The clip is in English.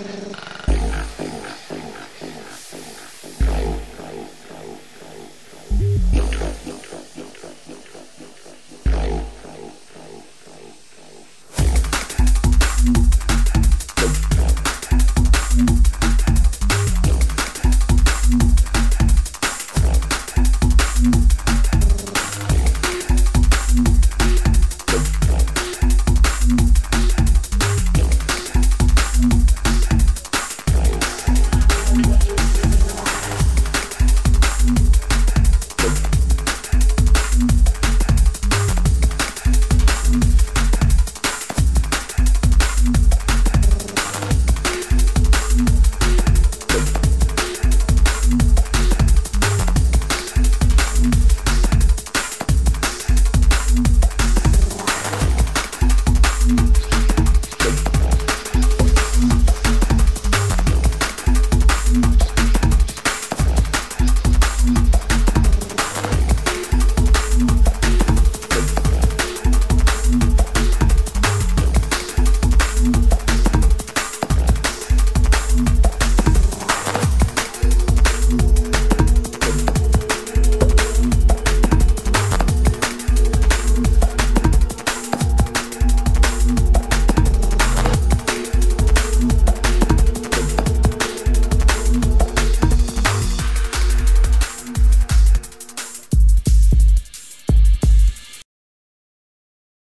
Grrr.